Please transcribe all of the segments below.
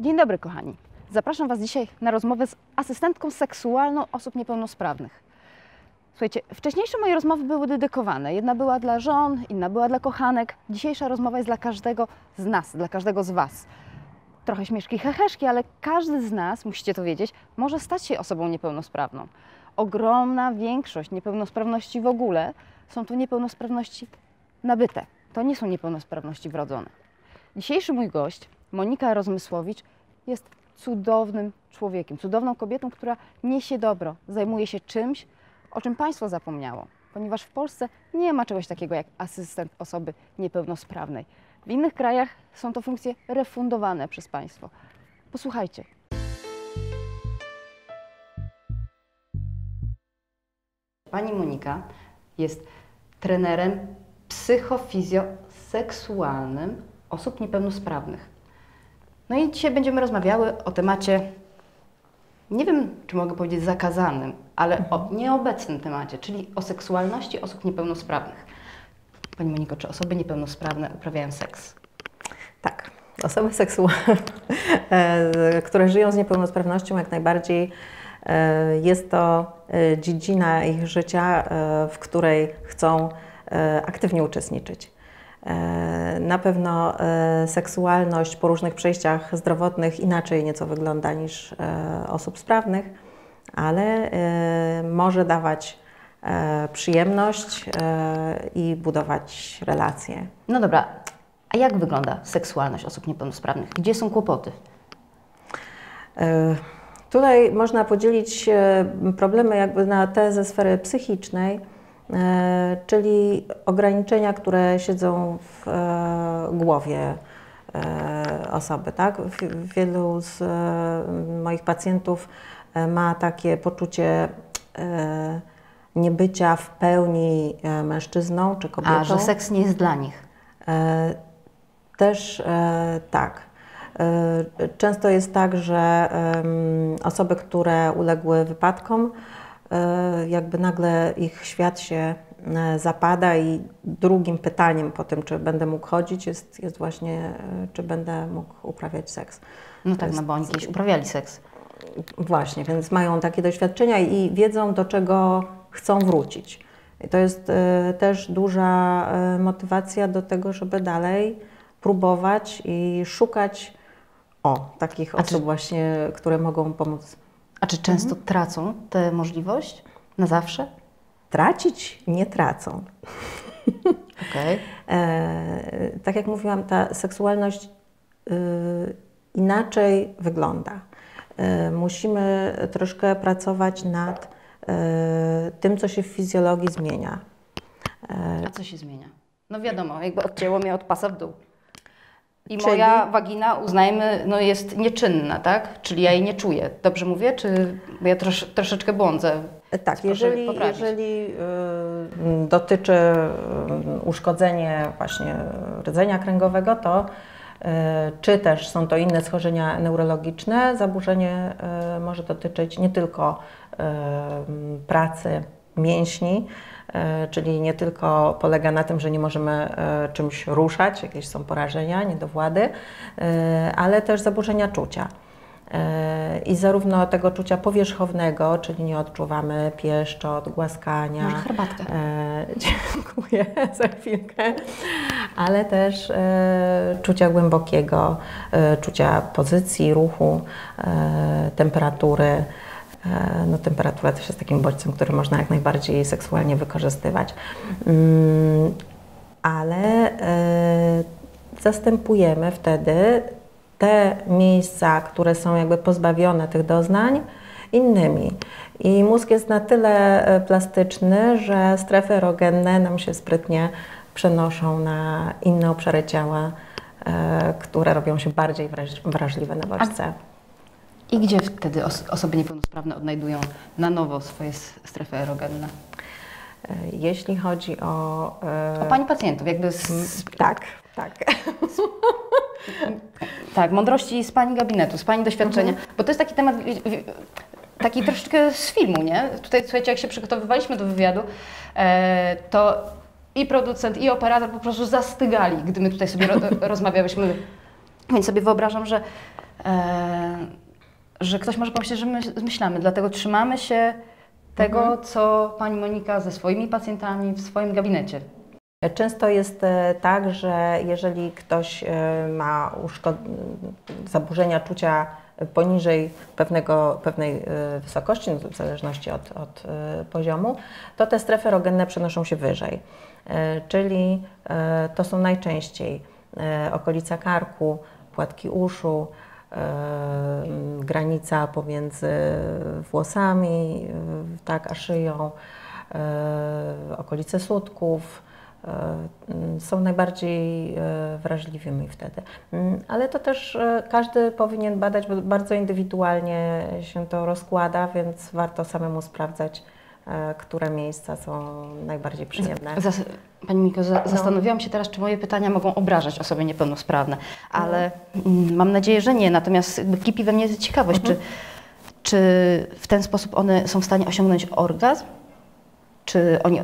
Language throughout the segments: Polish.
Dzień dobry, kochani. Zapraszam Was dzisiaj na rozmowę z asystentką seksualną osób niepełnosprawnych. Słuchajcie, wcześniejsze moje rozmowy były dedykowane. Jedna była dla żon, inna była dla kochanek. Dzisiejsza rozmowa jest dla każdego z nas, dla każdego z Was. Trochę śmieszki, heheszki, ale każdy z nas, musicie to wiedzieć, może stać się osobą niepełnosprawną. Ogromna większość niepełnosprawności w ogóle są to niepełnosprawności nabyte. To nie są niepełnosprawności wrodzone. Dzisiejszy mój gość, Monika Rozmysłowicz, jest cudownym człowiekiem, cudowną kobietą, która niesie dobro, zajmuje się czymś, o czym państwo zapomniało, ponieważ w Polsce nie ma czegoś takiego jak asystent osoby niepełnosprawnej. W innych krajach są to funkcje refundowane przez państwo. Posłuchajcie. Pani Monika jest trenerem psychofizjoseksualnym osób niepełnosprawnych. No i dzisiaj będziemy rozmawiały o temacie, nie wiem, czy mogę powiedzieć zakazanym, ale o nieobecnym temacie, czyli o seksualności osób niepełnosprawnych. Pani Moniko, czy osoby niepełnosprawne uprawiają seks? Tak. Osoby seksualne, e, które żyją z niepełnosprawnością, jak najbardziej e, jest to e, dziedzina ich życia, w której chcą aktywnie uczestniczyć. Na pewno seksualność po różnych przejściach zdrowotnych inaczej nieco wygląda niż osób sprawnych, ale może dawać przyjemność i budować relacje. No dobra, a jak wygląda seksualność osób niepełnosprawnych? Gdzie są kłopoty? Tutaj można podzielić problemy jakby na te ze sfery psychicznej, czyli ograniczenia, które siedzą w głowie osoby. Tak? Wielu z moich pacjentów ma takie poczucie niebycia w pełni mężczyzną czy kobietą. A, że seks nie jest dla nich. Też e, tak. E, często jest tak, że osoby, które uległy wypadkom, e, jakby nagle ich świat się zapada i drugim pytaniem po tym, czy będę mógł chodzić, jest, jest właśnie, czy będę mógł uprawiać seks. No tak, jest, no bo oni kiedyś uprawiali seks. Właśnie, więc mają takie doświadczenia i wiedzą, do czego chcą wrócić. I to jest też duża motywacja do tego, żeby dalej próbować i szukać o takich A osób czy... właśnie, które mogą pomóc. A czy często mhm. tracą tę możliwość na zawsze? Tracić nie tracą. Okay. e, tak jak mówiłam, ta seksualność y, inaczej wygląda. E, musimy troszkę pracować nad e, tym, co się w fizjologii zmienia. A co się zmienia? No wiadomo, jakby odcięło mnie od pasa w dół. I Czyli... moja wagina, uznajmy, no jest nieczynna, tak? Czyli ja jej nie czuję. Dobrze mówię? Czy ja trosz, troszeczkę błądzę? Tak, jeżeli, jeżeli y, dotyczy y, uszkodzenie właśnie rdzenia kręgowego, to y, czy też są to inne schorzenia neurologiczne, zaburzenie może dotyczyć nie tylko pracy mięśni, E, czyli nie tylko polega na tym, że nie możemy e, czymś ruszać, jakieś są porażenia, niedowłady, e, ale też zaburzenia czucia. I zarówno tego czucia powierzchownego, czyli nie odczuwamy pieszczot, głaskania. Może herbatkę. E, dziękuję za chwilkę. Ale też e, czucia głębokiego, e, czucia pozycji, ruchu, temperatury. E, no, temperatura też jest takim bodźcem, który można jak najbardziej seksualnie wykorzystywać. Mm, ale e, zastępujemy wtedy te miejsca, które są jakby pozbawione tych doznań, innymi. I mózg jest na tyle e, plastyczny, że strefy erogenne nam się sprytnie przenoszą na inne obszary ciała, które robią się bardziej wrażliwe na bodźce. I gdzie wtedy os osoby niepełnosprawne odnajdują na nowo swoje strefy erogenne? E, jeśli chodzi o... E... O Pani pacjentów, jakby z... Tak, tak. tak, mądrości z Pani gabinetu, z Pani doświadczenia, mhm. bo to jest taki temat taki troszeczkę z filmu, nie? Tutaj, słuchajcie, jak się przygotowywaliśmy do wywiadu, e, to i producent, i operator po prostu zastygali, gdy my tutaj sobie ro rozmawiałyśmy. Więc sobie wyobrażam, że e, że ktoś może pomyśleć, że my zmyślamy, dlatego trzymamy się tego, Mhm. co pani Monika ze swoimi pacjentami w swoim gabinecie. Często jest e, tak, że jeżeli ktoś e, ma zaburzenia czucia poniżej pewnego, pewnej e, wysokości, no w zależności od, od poziomu, to te strefy erogenne przenoszą się wyżej. Czyli to są najczęściej okolica karku, płatki uszu, granica pomiędzy włosami, e, tak, a szyją, e, okolice e, m, są najbardziej e, wrażliwymi wtedy. Mm, Ale to też e, każdy powinien badać, bo bardzo indywidualnie się to rozkłada, więc warto samemu sprawdzać, e, które miejsca są najbardziej przyjemne. Zas- Pani Miko, za- zastanawiałam się teraz, czy moje pytania mogą obrażać osoby niepełnosprawne, ale mm, mam nadzieję, że nie. Natomiast kipi we mnie ciekawość, czy, czy w ten sposób one są w stanie osiągnąć orgazm? Czy oni,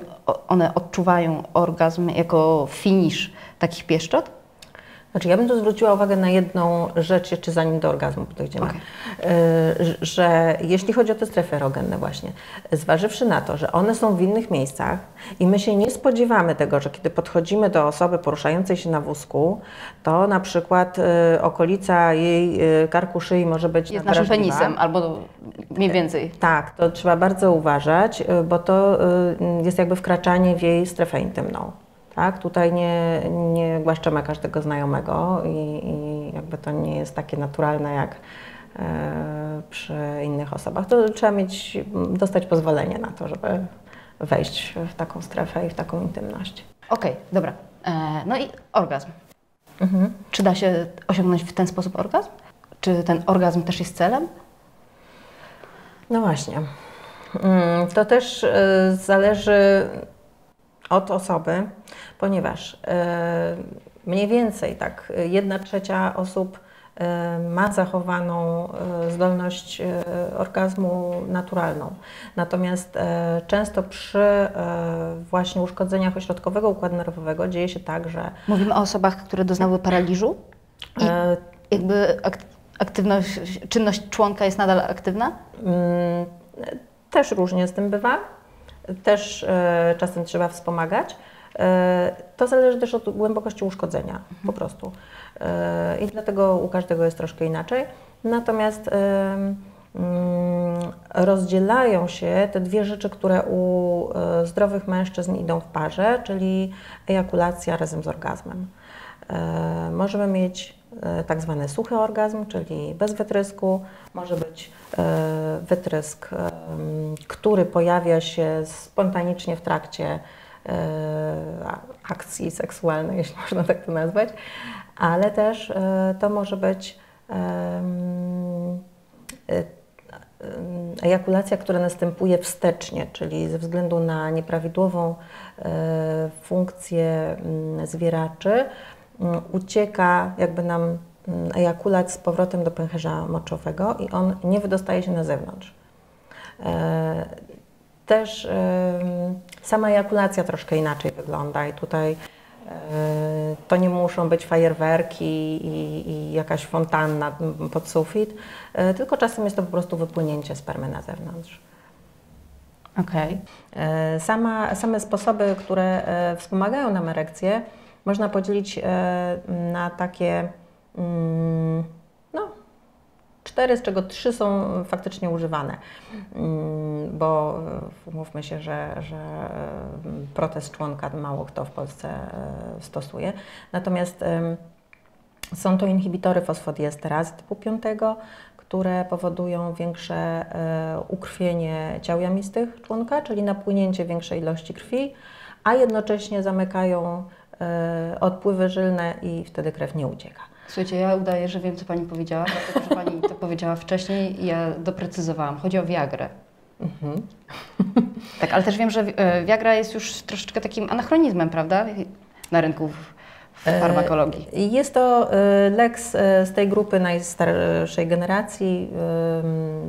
one odczuwają orgazm jako finisz takich pieszczot? Znaczy, ja bym tu zwróciła uwagę na jedną rzecz, jeszcze zanim do orgazmu podejdziemy. Okej. Y, że jeśli chodzi o te strefy erogenne właśnie, zważywszy na to, że one są w innych miejscach i my się nie spodziewamy tego, że kiedy podchodzimy do osoby poruszającej się na wózku, to na przykład y, okolica jej y, karku szyi może być Jest naszym penisem, albo mniej więcej. Tak, to trzeba bardzo uważać, y, bo to y, jest jakby wkraczanie w jej strefę intymną. Tak? Tutaj nie, nie głaszczemy każdego znajomego i, i jakby to nie jest takie naturalne jak e, przy innych osobach. To trzeba mieć, dostać pozwolenie na to, żeby wejść w taką strefę i w taką intymność. Okej, dobra. E, no i orgazm. Czy da się osiągnąć w ten sposób orgazm? Czy ten orgazm też jest celem? No właśnie. Mm, To też e, zależy od osoby, ponieważ e, mniej więcej tak jedna trzecia osób e, ma zachowaną e, zdolność orgazmu naturalną. Natomiast często przy właśnie uszkodzeniach ośrodkowego układu nerwowego dzieje się tak, że Mówimy o osobach, które doznały paraliżu i jakby ak- aktywność, czynność członka jest nadal aktywna? Mm, Też różnie z tym bywa. Też e, czasem trzeba wspomagać. E, to zależy też od głębokości uszkodzenia, po prostu. E, I dlatego u każdego jest troszkę inaczej. Natomiast mm, rozdzielają się te dwie rzeczy, które u zdrowych mężczyzn idą w parze, czyli ejakulacja razem z orgazmem. E, Możemy mieć e, tak zwany suchy orgazm, czyli bez wytrysku. Może być e, wytrysk, który pojawia się spontanicznie w trakcie akcji seksualnej, jeśli można tak to nazwać, ale też to może być ejakulacja, która następuje wstecznie, czyli ze względu na nieprawidłową funkcję mm, zwieraczy, ucieka jakby nam mm, ejakulat z powrotem do pęcherza moczowego i on nie wydostaje się na zewnątrz. E, Też em, sama ejakulacja troszkę inaczej wygląda i tutaj e, to nie muszą być fajerwerki i, i jakaś fontanna pod sufit, e, tylko czasem jest to po prostu wypłynięcie spermy na zewnątrz. Okej. E, Sama, same sposoby, które e, wspomagają nam erekcję, można podzielić e, na takie mm, no, cztery, z czego trzy są faktycznie używane. Mm, Bo e, umówmy się, że, że e, protez członka mało kto w Polsce e, stosuje. Natomiast są to inhibitory fosfodiesterazy typu 5, które powodują większe ukrwienie ciał jamistych członka, czyli napłynięcie większej ilości krwi, a jednocześnie zamykają odpływy żylne i wtedy krew nie ucieka. Słuchajcie, ja udaję, że wiem, co Pani powiedziała, dlatego że Pani to powiedziała wcześniej i ja doprecyzowałam. Chodzi o Viagrę. Mhm. Tak, ale też wiem, że e, Viagra jest już troszeczkę takim anachronizmem, prawda? Na rynku w- w farmakologii. E, Jest to e, lek z, e, tej grupy najstarszej generacji.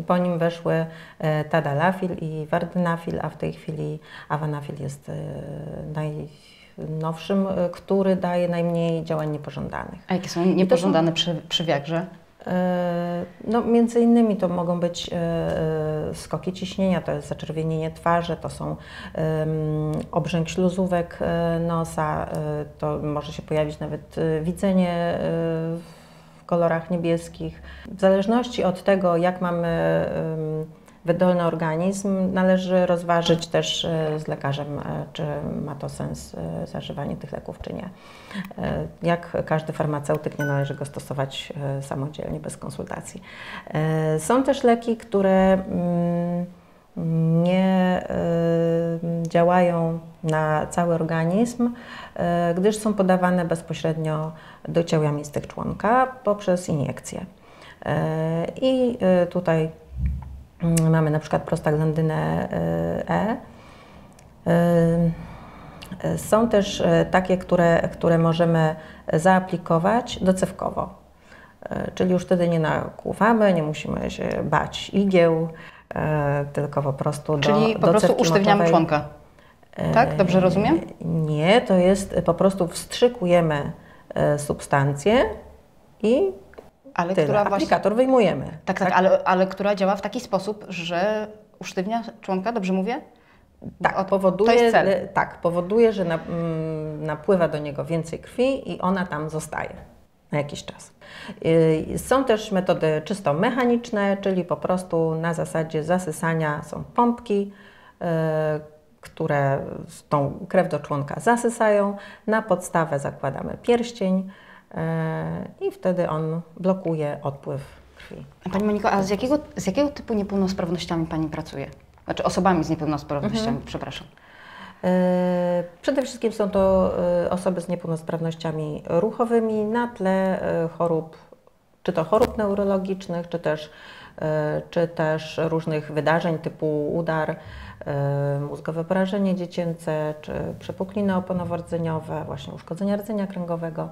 Po nim weszły e, tadalafil i wardenafil, a w tej chwili avanafil jest e, najnowszym, e, który daje najmniej działań niepożądanych. A jakie są niepożądane przy, przy Viagrze? E, no, między innymi to mogą być e, skoki ciśnienia, to jest zaczerwienienie twarzy, to są obrzęk śluzówek nosa, to może się pojawić nawet widzenie w kolorach niebieskich. W zależności od tego, jak mamy wydolny organizm, należy rozważyć też e, z lekarzem, e, czy ma to sens e, zażywanie tych leków, czy nie. Jak każdy farmaceutyk, nie należy go stosować samodzielnie, bez konsultacji. Są też leki, które mm, nie działają na cały organizm, gdyż są podawane bezpośrednio do ciał jamistych członka poprzez iniekcję. I tutaj mamy na przykład prostaglandynę E. E, są też e, takie, które, które możemy zaaplikować docewkowo, e, czyli już wtedy nie nakłuwamy, nie musimy się bać igieł, tylko po prostu czyli do Czyli po prostu usztywniamy motowej. członka, tak? Dobrze rozumiem? Nie, to jest po prostu wstrzykujemy substancję i ale Tyle. która Aplikator właśnie... wyjmujemy. Tak, tak, tak, ale, ale która działa w taki sposób, że usztywnia członka, dobrze mówię? Tak, powoduje, tak, powoduje, że na, mm, napływa do niego więcej krwi i ona tam zostaje na jakiś czas. Y, są też metody czysto mechaniczne, czyli po prostu na zasadzie zasysania są pompki, y, które tą krew do członka zasysają. Na podstawę zakładamy pierścień, i wtedy on blokuje odpływ krwi. Pani Moniko, a z jakiego, z jakiego typu niepełnosprawnościami Pani pracuje? Znaczy osobami z niepełnosprawnościami, mhm. przepraszam. E, przede wszystkim są to e, osoby z niepełnosprawnościami ruchowymi na tle e, chorób, czy to chorób neurologicznych, czy też, czy też różnych wydarzeń typu udar, mózgowe porażenie dziecięce, czy przepukliny oponowo-rdzeniowe, właśnie uszkodzenia rdzenia kręgowego.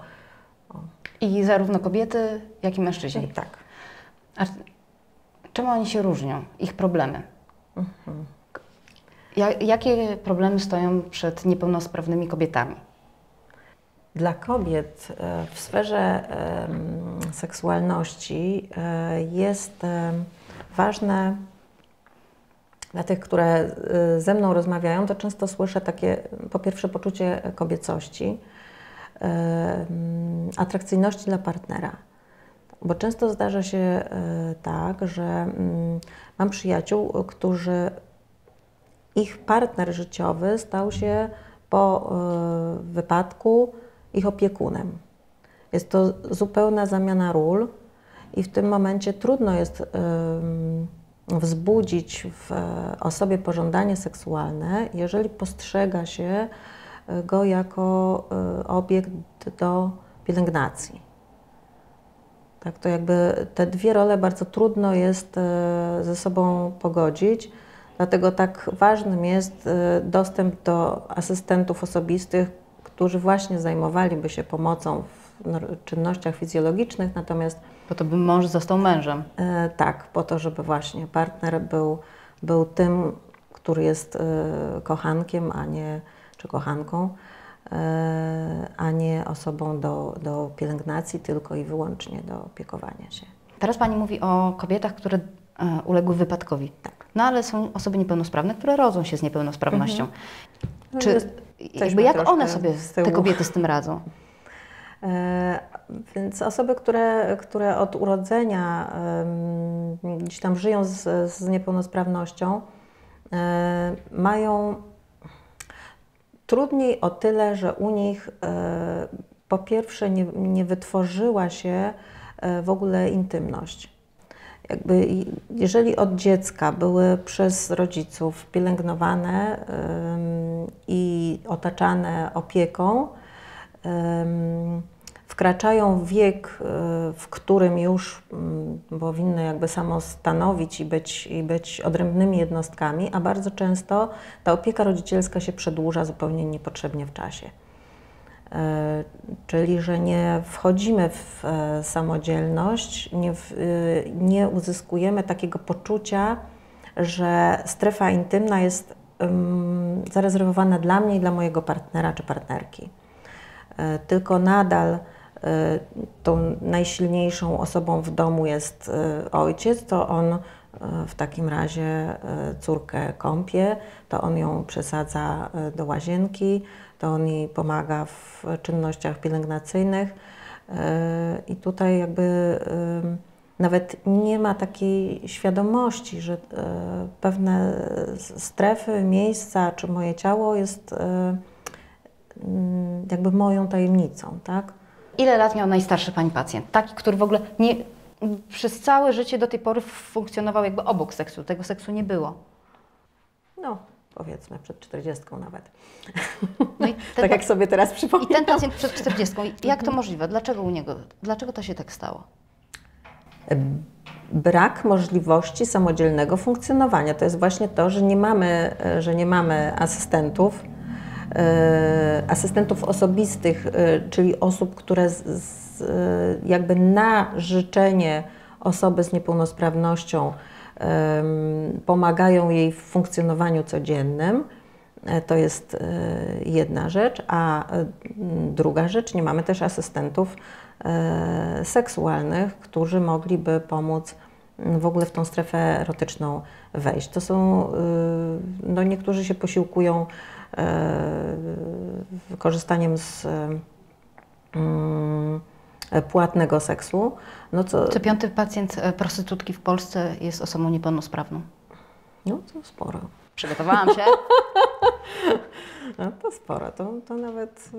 I zarówno kobiety, jak i mężczyźni. Tak. A czym oni się różnią? Ich problemy? Mhm. Ja, jakie problemy stoją przed niepełnosprawnymi kobietami? Dla kobiet e, w sferze seksualności e, jest ważne, dla tych, które e, ze mną rozmawiają, to często słyszę takie, po pierwsze, poczucie kobiecości, atrakcyjności dla partnera. Bo często zdarza się e, tak, że mm, mam przyjaciół, którzy ich partner życiowy stał się po e, wypadku ich opiekunem. Jest to zupełna zamiana ról i w tym momencie trudno jest wzbudzić w osobie pożądanie seksualne, jeżeli postrzega się go jako e, obiekt do pielęgnacji. Tak, to jakby te dwie role bardzo trudno jest e, ze sobą pogodzić, dlatego tak ważnym jest e, dostęp do asystentów osobistych, którzy właśnie zajmowaliby się pomocą w czynnościach fizjologicznych, natomiast... Po to by mąż został mężem. tak, po to, żeby właśnie partner był, był tym, który jest kochankiem, a nie czy kochanką, e, a nie osobą do, do pielęgnacji, tylko i wyłącznie do opiekowania się. Teraz Pani mówi o kobietach, które e, uległy wypadkowi. Tak. No ale są osoby niepełnosprawne, które rodzą się z niepełnosprawnością. Mhm. Czy jakby jak one sobie, te kobiety z tym radzą? E, więc osoby, które, które od urodzenia gdzieś tam żyją z, z niepełnosprawnością, mają Trudniej o tyle, że u nich e, po pierwsze nie, nie wytworzyła się e, w ogóle intymność. Jakby, jeżeli od dziecka były przez rodziców pielęgnowane i otaczane opieką, wkraczają w wiek, e, w którym już mm, powinny jakby samostanowić i być, i być odrębnymi jednostkami, a bardzo często ta opieka rodzicielska się przedłuża zupełnie niepotrzebnie w czasie. E, czyli, że nie wchodzimy w e, samodzielność, nie, w, nie uzyskujemy takiego poczucia, że strefa intymna jest zarezerwowana dla mnie i dla mojego partnera czy partnerki. Tylko nadal tą najsilniejszą osobą w domu jest ojciec, to on w takim razie córkę kąpie, to on ją przesadza do łazienki, to on jej pomaga w czynnościach pielęgnacyjnych. I tutaj jakby nawet nie ma takiej świadomości, że pewne strefy, miejsca czy moje ciało jest Mm, jakby moją tajemnicą, tak? Ile lat miał najstarszy Pani pacjent? Taki, który w ogóle nie, przez całe życie do tej pory funkcjonował jakby obok seksu, tego seksu nie było. No, powiedzmy przed 40 nawet. No i tak jak sobie teraz przypominam. I ten pacjent przed 40. Jak to możliwe? Dlaczego u niego? Dlaczego to się tak stało? Brak możliwości samodzielnego funkcjonowania. To jest właśnie to, że nie mamy, że nie mamy asystentów, asystentów osobistych, e, czyli osób, które z, z, jakby na życzenie osoby z niepełnosprawnością pomagają jej w funkcjonowaniu codziennym. E, to jest jedna rzecz, a druga rzecz, nie mamy też asystentów seksualnych, którzy mogliby pomóc w ogóle w tą strefę erotyczną wejść. To są, no niektórzy się posiłkują wykorzystaniem z mm, płatnego seksu. No co, co piąty pacjent e, prostytutki w Polsce jest osobą niepełnosprawną. No to sporo. Przygotowałam się. No to sporo, to, to nawet...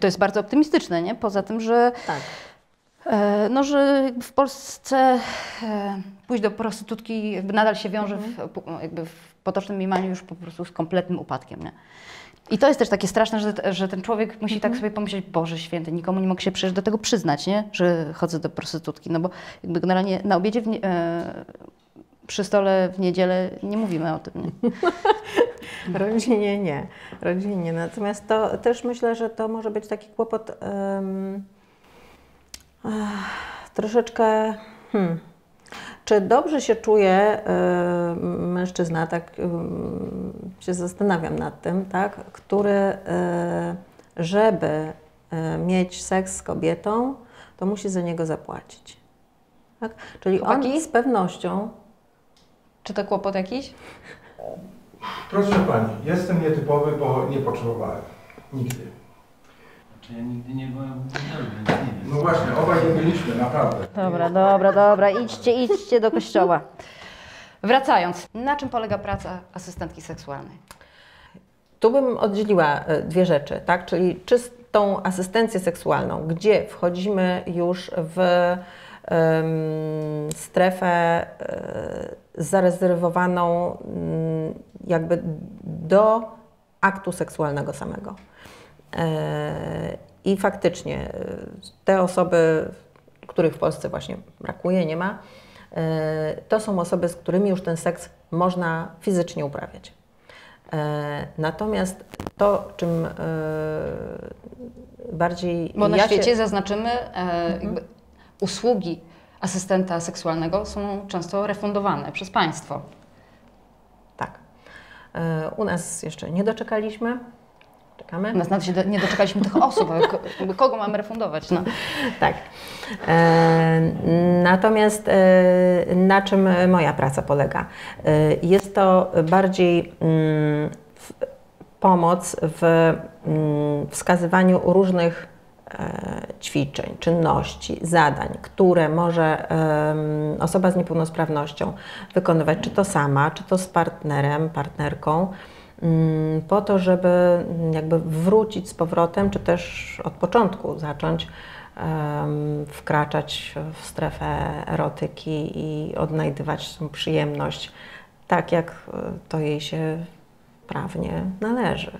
To jest bardzo optymistyczne, nie? Poza tym, że tak. E, no, że w Polsce e, pójść do prostytutki jakby nadal się wiąże w, mhm. jakby w potocznym mniemaniu już po prostu z kompletnym upadkiem. Nie? I to jest też takie straszne, że, że ten człowiek musi tak mhm. sobie pomyśleć, Boże święty, nikomu nie mogę się przecież do tego przyznać, nie? że chodzę do prostytutki. No bo jakby generalnie na obiedzie nie, e, przy stole w niedzielę nie mówimy o tym. Nie? Rodzinie nie. Rodzinie. Natomiast to też myślę, że to może być taki kłopot um, troszeczkę. Hmm, czy dobrze się czuje y, mężczyzna, tak y, się zastanawiam nad tym, tak, który, y, żeby mieć seks z kobietą, to musi za niego zapłacić. Tak? Czyli Chłopaki? on z pewnością. Czy to kłopot jakiś? Proszę Pani, jestem nietypowy, bo nie potrzebowałem. Nigdy. Ja nigdy nie byłem w więc nie wiem. No właśnie, obaj nie byliśmy, naprawdę. Dobra, dobra, dobra. Idźcie, idźcie do kościoła. Wracając, na czym polega praca asystentki seksualnej? Tu bym oddzieliła e, dwie rzeczy, tak? Czyli czystą asystencję seksualną, gdzie wchodzimy już w um, strefę um, zarezerwowaną um, jakby do aktu seksualnego samego. E, I faktycznie e, te osoby, których w Polsce właśnie brakuje, nie ma, e, to są osoby, z którymi już ten seks można fizycznie uprawiać. Natomiast to, czym bardziej. Bo na ja świecie się... zaznaczymy, mhm. usługi asystenta seksualnego są często refundowane przez państwo. Tak. U nas jeszcze nie doczekaliśmy. Czekamy? Nas się do, nie doczekaliśmy tych osób, kogo mamy refundować? No. Tak. E, natomiast e, na czym moja praca polega? E, jest to bardziej mm, w, pomoc w mm, wskazywaniu różnych e, ćwiczeń, czynności, zadań, które może osoba z niepełnosprawnością wykonywać, czy to sama, czy to z partnerem, partnerką. Mm, po to, żeby jakby wrócić z powrotem, czy też od początku zacząć wkraczać w strefę erotyki i odnajdywać tą przyjemność tak, jak to jej się prawnie należy.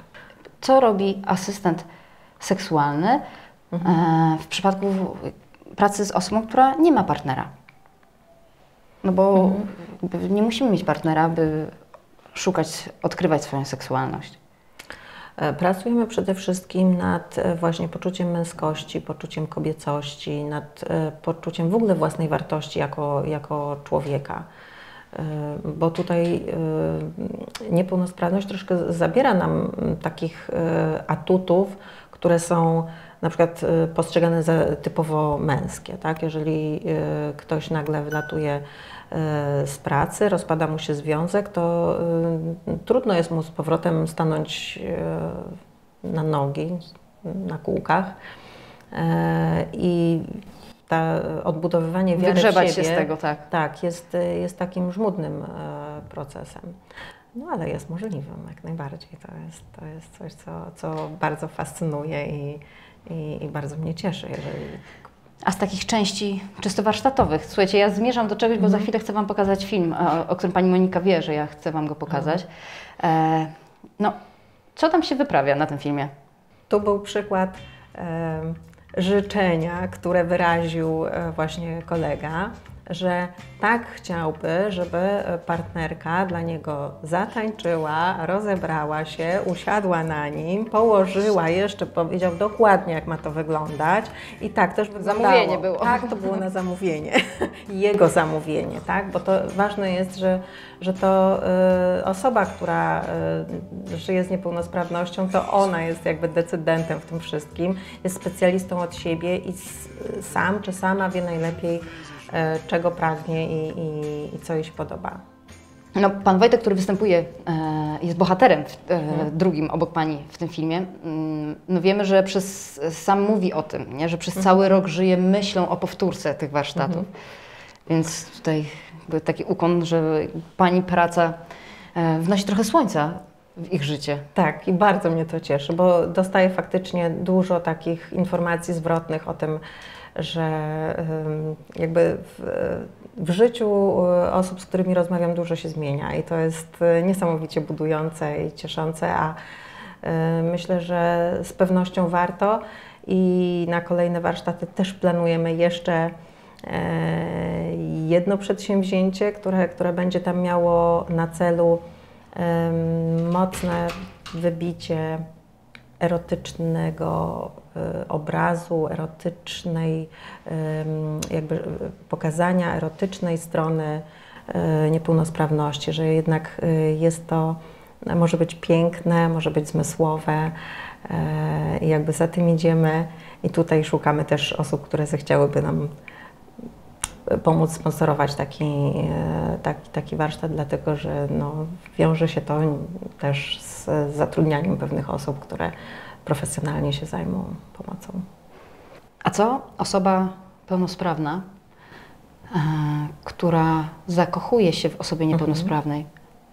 Co robi asystent seksualny mhm. E, w przypadku pracy z osobą, która nie ma partnera? No bo mhm. nie musimy mieć partnera, by szukać, odkrywać swoją seksualność? E, pracujemy przede wszystkim nad e, właśnie poczuciem męskości, poczuciem kobiecości, nad e, poczuciem w ogóle własnej wartości jako, jako człowieka. Bo tutaj niepełnosprawność troszkę zabiera nam takich atutów, które są na przykład y, postrzegane za typowo męskie. Tak? Jeżeli y, ktoś nagle wylatuje y, z pracy, rozpada mu się związek, to trudno jest mu z powrotem stanąć na nogi, na kółkach. I ta odbudowywanie wiary Wygrzebać w się siebie, z tego, tak. tak, jest, jest takim żmudnym procesem. No ale jest możliwym, jak najbardziej. To jest, to jest coś, co, co bardzo fascynuje i, i, i bardzo mnie cieszy, jeżeli A z takich części czysto warsztatowych, słuchajcie, ja zmierzam do czegoś, bo za chwilę chcę Wam pokazać film, o, o którym Pani Monika wie, że ja chcę Wam go pokazać. E, no, co tam się wyprawia na tym filmie? Tu był przykład em, życzenia, które wyraził e, właśnie kolega, że tak chciałby, żeby partnerka dla niego zatańczyła, rozebrała się, usiadła na nim, położyła jeszcze, powiedział dokładnie, jak ma to wyglądać. I tak też wyglądało. Zamówienie było. Tak, to było na zamówienie. Jego zamówienie, tak? Bo to ważne jest, że, że to y, osoba, która y, żyje z niepełnosprawnością, to ona jest jakby decydentem w tym wszystkim, jest specjalistą od siebie i s, sam czy sama wie najlepiej, czego pragnie i, i, i co jej się podoba. No, pan Wojtek, który występuje, e, jest bohaterem w, e, drugim obok pani w tym filmie. Mm, No wiemy, że przez, sam mówi o tym, nie? że przez cały rok żyje myślą o powtórce tych warsztatów. Więc tutaj jakby taki ukłon, że pani praca e, wnosi trochę słońca w ich życie. Tak, i bardzo mnie to cieszy, bo dostaję faktycznie dużo takich informacji zwrotnych o tym, że jakby w, w życiu y, osób, z którymi rozmawiam, dużo się zmienia i to jest y, niesamowicie budujące i cieszące, a y, myślę, że z pewnością warto. I na kolejne warsztaty też planujemy jeszcze e, jedno przedsięwzięcie, które, które będzie tam miało na celu mocne wybicie erotycznego e, obrazu, erotycznej, em, jakby e, pokazania erotycznej strony niepełnosprawności, że jednak jest to, może być piękne, może być zmysłowe i jakby za tym idziemy. I tutaj szukamy też osób, które zechciałyby nam pomóc sponsorować taki, e, taki, taki warsztat, dlatego że no, wiąże się to też z zatrudnianiem pewnych osób, które profesjonalnie się zajmą pomocą. A co osoba pełnosprawna, e, która zakochuje się w osobie niepełnosprawnej,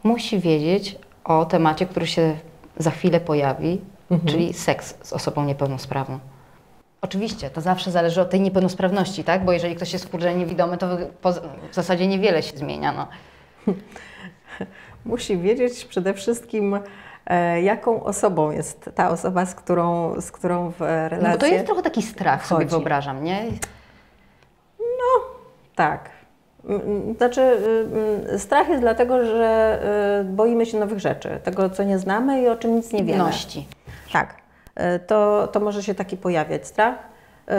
musi wiedzieć o temacie, który się za chwilę pojawi, czyli seks z osobą niepełnosprawną? Oczywiście, to zawsze zależy od tej niepełnosprawności, tak? Bo jeżeli ktoś jest wkurczenie niewidomy, to w zasadzie niewiele się zmienia. No. Musi wiedzieć przede wszystkim, e, jaką osobą jest ta osoba, z którą, z którą w relacji. No bo to jest trochę taki strach, sobie wchodzi. wyobrażam, nie? Tak. Mm, mm, Znaczy, y, y, strach jest dlatego, że y, boimy się nowych rzeczy, tego, co nie znamy i o czym nic nie wiemy. Ności. Tak. To, to może się taki pojawiać strach, y,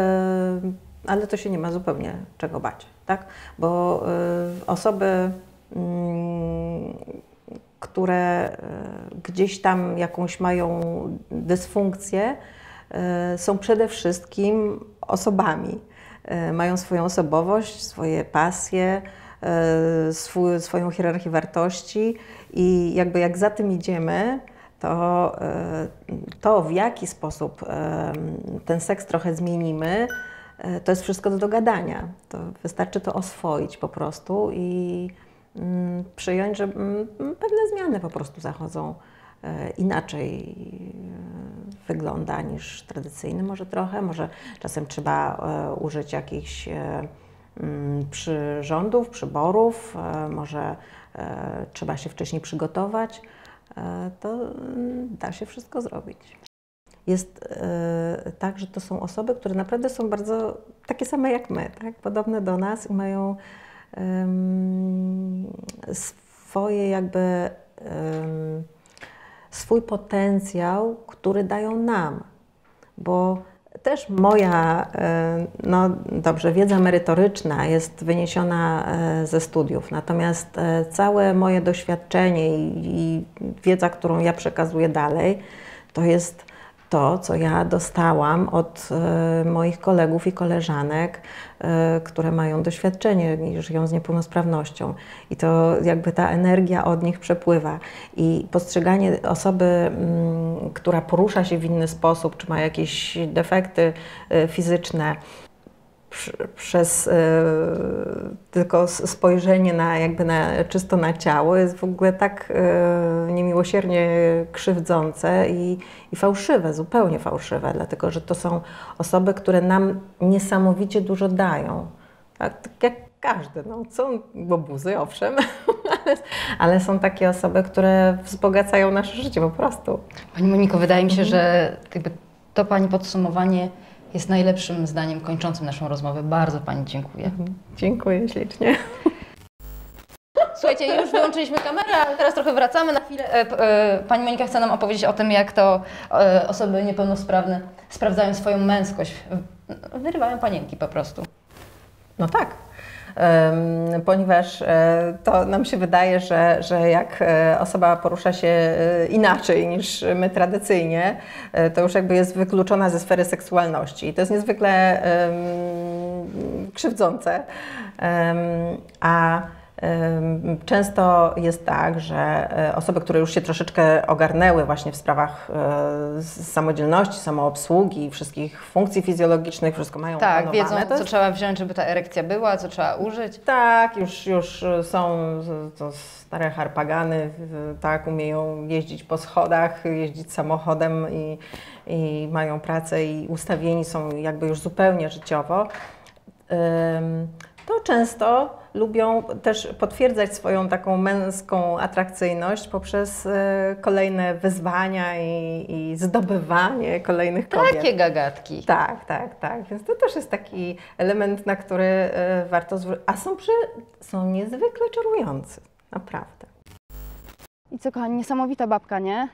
ale to się nie ma zupełnie czego bać, tak? Bo y, osoby, mm, które y, gdzieś tam jakąś mają dysfunkcję, są przede wszystkim osobami. Mają swoją osobowość, swoje pasje, swój, swoją hierarchię wartości i jakby jak za tym idziemy, to, y, to w jaki sposób y, ten seks trochę zmienimy, y, to jest wszystko do dogadania. To wystarczy to oswoić po prostu i mm, przyjąć, że mm, pewne zmiany po prostu zachodzą inaczej wygląda niż tradycyjny może trochę. Może czasem trzeba użyć jakichś mm, przyrządów, przyborów, może trzeba się wcześniej przygotować. Y, To mm, da się wszystko zrobić. Jest y, tak, że to są osoby, które naprawdę są bardzo takie same jak my, tak? podobne do nas i mają swoje jakby swój potencjał, który dają nam. Bo też moja, y, no dobrze, wiedza merytoryczna jest wyniesiona y, ze studiów, natomiast y, całe moje doświadczenie i, wiedza, którą ja przekazuję dalej, to jest to, co ja dostałam od e, moich kolegów i koleżanek, e, które mają doświadczenie i żyją z niepełnosprawnością. I to jakby ta energia od nich przepływa. I postrzeganie osoby, mm, która porusza się w inny sposób, czy ma jakieś defekty e, fizyczne, przez e, tylko spojrzenie na jakby na, czysto na ciało jest w ogóle tak e, niemiłosiernie krzywdzące i, i fałszywe, zupełnie fałszywe, dlatego że to są osoby, które nam niesamowicie dużo dają. Tak, tak jak każdy, no, są łobuzy, owszem, ale, ale są takie osoby, które wzbogacają nasze życie po prostu. Pani Moniko, wydaje mi się, że jakby to Pani podsumowanie jest najlepszym zdaniem kończącym naszą rozmowę. Bardzo Pani dziękuję. Dziękuję ślicznie. Słuchajcie, już wyłączyliśmy kamerę, ale teraz trochę wracamy na chwilę. E, e, Pani Monika chce nam opowiedzieć o tym, jak to e, osoby niepełnosprawne sprawdzają swoją męskość. Wyrywają panienki po prostu. No tak. Ponieważ e, to nam się wydaje, że, że jak e, osoba porusza się e, inaczej niż my tradycyjnie, to już jakby jest wykluczona ze sfery seksualności. I to jest niezwykle krzywdzące. A często jest tak, że e, osoby, które już się troszeczkę ogarnęły właśnie w sprawach e, samodzielności, samoobsługi, wszystkich funkcji fizjologicznych, wszystko mają Tak, wiedzą, co trzeba wziąć, żeby ta erekcja była, co trzeba użyć. tak, już, już są z- to stare harpagany, tak, umieją jeździć po schodach, jeździć samochodem i, i mają pracę i ustawieni są jakby już zupełnie życiowo. To często lubią też potwierdzać swoją taką męską atrakcyjność poprzez e, kolejne wyzwania i, i zdobywanie kolejnych kobiet. Takie gagatki. Tak, tak, tak. Więc to też jest taki element, na który e, warto zwrócić. A są, przy... są niezwykle czarujący. Naprawdę. I co, kochani, niesamowita babka, nie?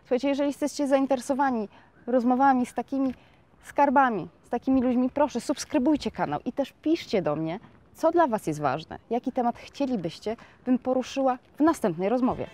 Słuchajcie, jeżeli jesteście zainteresowani rozmowami z takimi skarbami, z takimi ludźmi, proszę, subskrybujcie kanał i też piszcie do mnie, co dla Was jest ważne, jaki temat chcielibyście, bym poruszyła w następnej rozmowie.